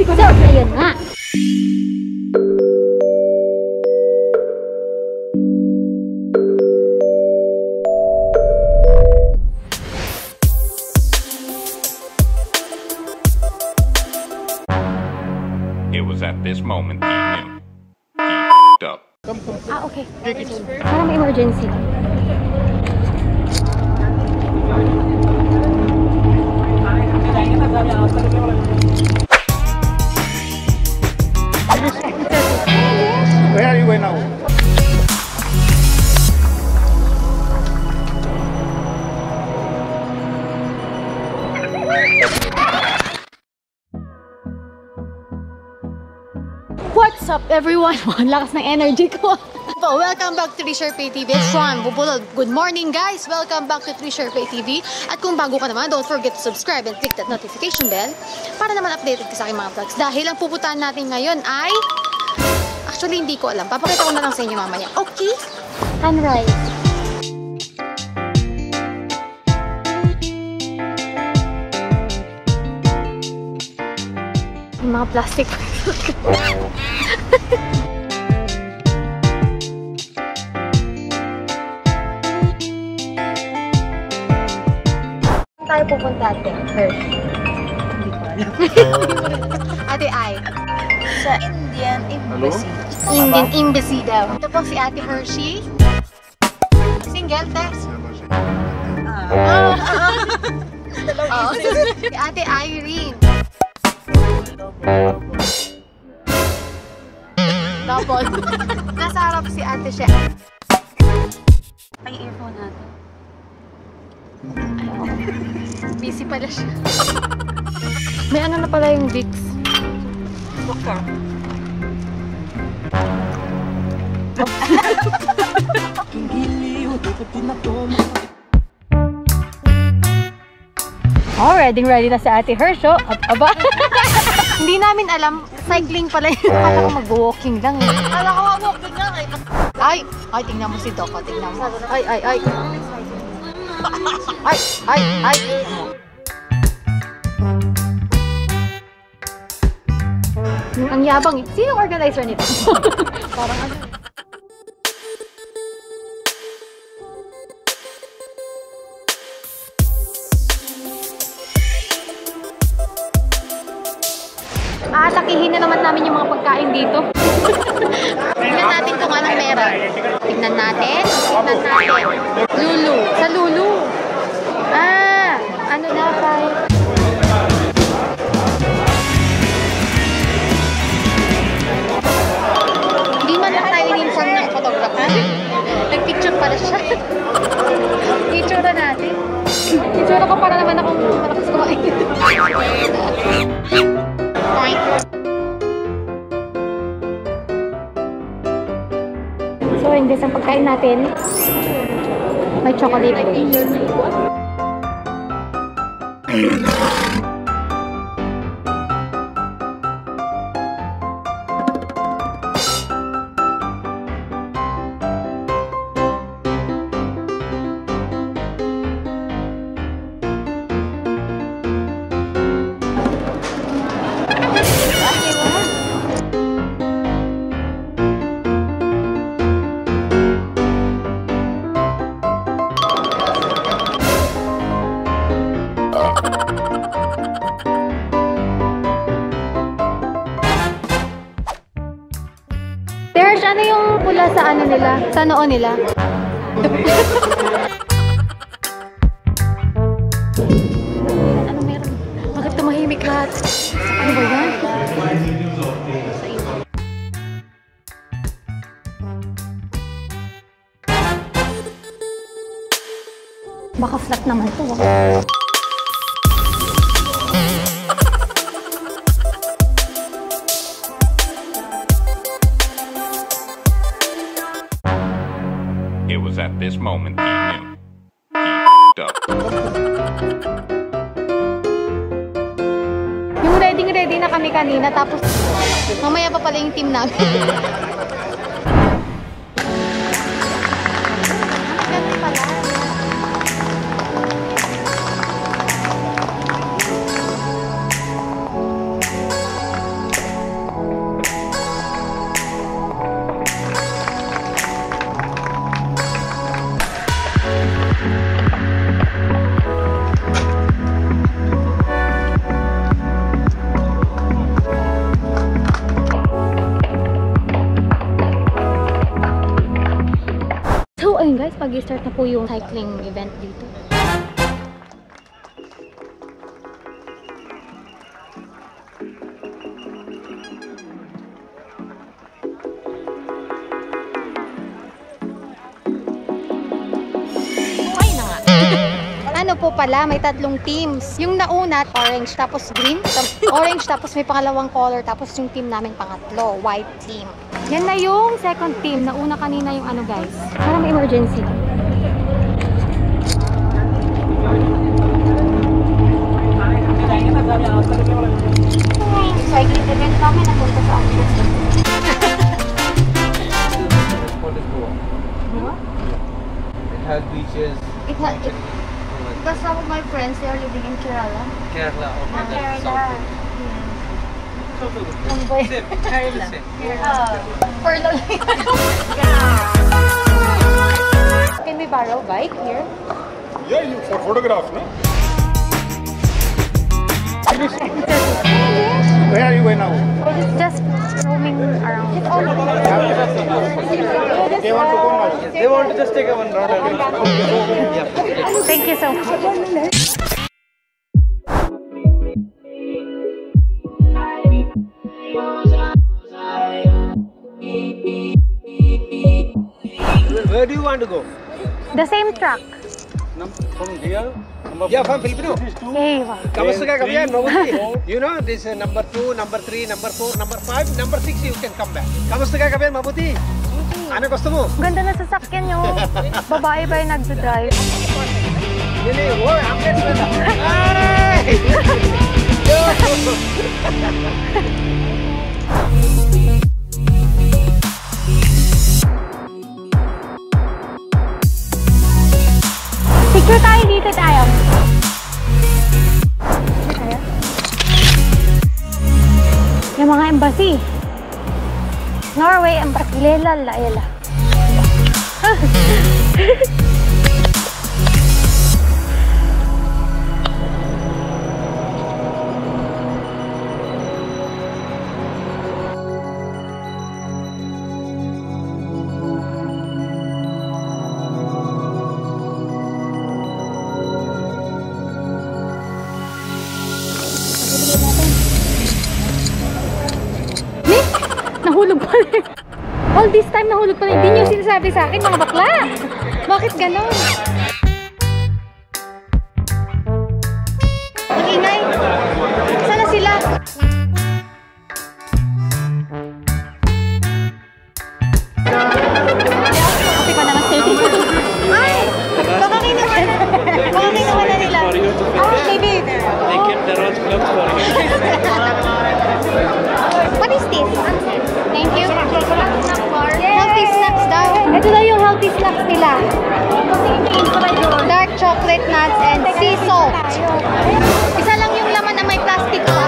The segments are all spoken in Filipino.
So, ayun nga. It was at this moment he knew. He fed up. Ah, okay. Parang may emergency. Are you going now? What's up, everyone? Ang lakas ng energy ko. So, welcome back to Trisha Pay TV. It's Ron Bubulol. Good morning, guys! Welcome back to Trisha Pay TV. At kung bago ka naman, don't forget to subscribe and click that notification bell para naman updated ka sa aking mga vlogs. Dahil ang pupuntahan natin ngayon ay... Actually, hindi ko alam. Papakita ko na lang sa inyo mamaya. Okay? Sunrise. Yung mga plastic. Saan tayo pupunta ate? First. Ate Ai. Sa Indian Embassy. Indian Embassy daw. Ito po si Ate Hershey. Single, Tess. Ah, Oh. si Ate Irene. Double. Nasa harap si Ate She. ay earphone natin. Busy pala siya. May ano na pala yung Vicks. Doctor. Oh, ready ready na si Ate Hersho. At aba. Hindi namin alam, cycling pala yun. Akala ko mag-walking lang eh. Akala ko walking lang eh. Ay, ay, tingnan mo si Doco, tingnan mo. Ay, ay, ay. Ay, ay, ay. Ang yabang eh. Sino organizer nito? Parang ano. Aatakihin na naman namin yung mga pagkain dito. Natin. Itsura ko para naman akong malakas kumain. So, hindi sa pagkain natin, may chocolate base. Nila? Sa noo nila? ano meron? Bakit tumahimik lahat? Ano ba yan? Baka flat naman to. ah. At this moment he knew. He fed up. Yung ready-ready na kami kanina, tapos Mamaya pa pala yung team namin. guys, pag-start na po yung cycling event dito. Ano po pala, may tatlong teams. Yung nauna, orange, tapos green. Tapos orange, tapos may pangalawang color. Tapos yung team namin pangatlo, white team. Yan na yung second team. Nauna kanina yung ano guys. Parang may emergency. Cycling event kami napunta sa akin. It has beaches. It ha- it, because some of my friends, they are living in Kerala. Kerala. Okay, that's Kerala. south. Ano ba yun? Carla. Perlo Can we borrow bike here? Yeah, you for photographs, no? Where are you going now? Just roaming around. All They want to go now. They want to just take a one round. Thank you so much. Where do you want to go? The same truck. From here, number Yeah, from Filipino. Hey, wow. Kamusta ka kami yan, Mabuti? You know, this is number 2, number 3, number 4, number 5, number 6, you can come back. Kamusta ka kami yan, Mabuti? Ano gusto mo? Ganda na sasakyan nyo. Babae ba yung nagdadrive? Yun eh, wow, ang ganda na. Ay! Picture tayo dito tayo. Yung mga embassy. Norway embassy. Lela, lela. All this time nahulog pa rin. Hindi niyo sinasabi sa akin, mga bakla. Bakit ganon? Ito daw yung healthy snacks nila. Dark chocolate nuts and sea salt. Isa lang yung laman na may plastic pa.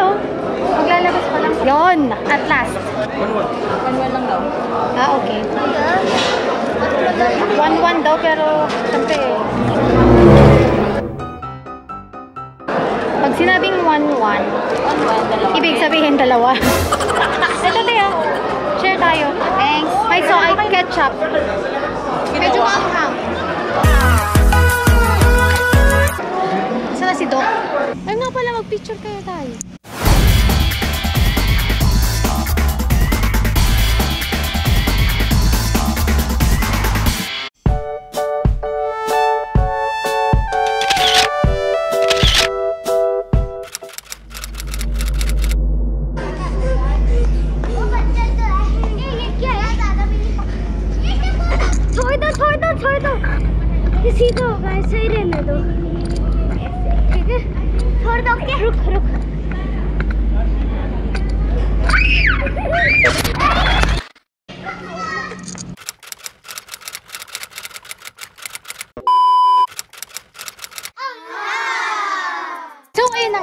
Oh. Maglalabas pa lang. Yon, at last. One-one lang daw. Ah, okay. One-one daw, pero syempre Pag sinabing one-one, One-one, dalawa. ibig sabihin dalawa. Ito tayo. Share tayo. Thanks. May so ay ketchup. Medyo maanghang. Saan na si Doc? Ay nga pala, mag-picture kayo tayo.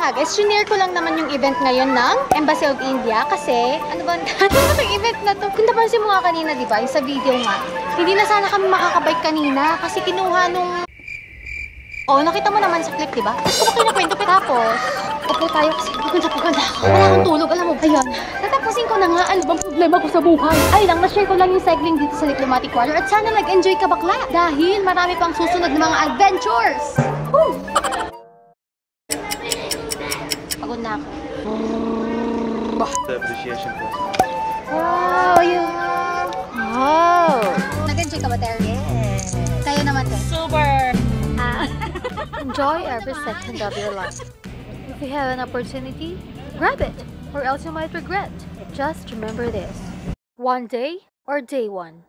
Nga guys, junior ko lang naman yung event ngayon ng Embassy of India kasi, ano ba, ano ba itong event na to? Kung napansin mo nga kanina, di ba, yung sa video nga, hindi na sana kami makakabike kanina kasi kinuha nung Oh, nakita mo naman sa clip, di ba? Gusto ko kayo na kwento, tapos, upo tayo kasi pagod na pagod ako. Wala akong tulog, alam mo ba yun? Natapusin ko na nga, ano bang problema ko sa buhay? Ay lang, na-share ko lang yung cycling dito sa Diplomatic Quarter at sana nag-enjoy ka bakla dahil marami pang susunod na mga adventures. Woo! Na ako. appreciation po. Wow, yun. Wow. Nag-enjoy ka ba, Terry? Yes. Sa'yo naman, Terry. Super! Ah. Enjoy every second of your life. If you have an opportunity, grab it, or else you might regret. Just remember this. One day or day one.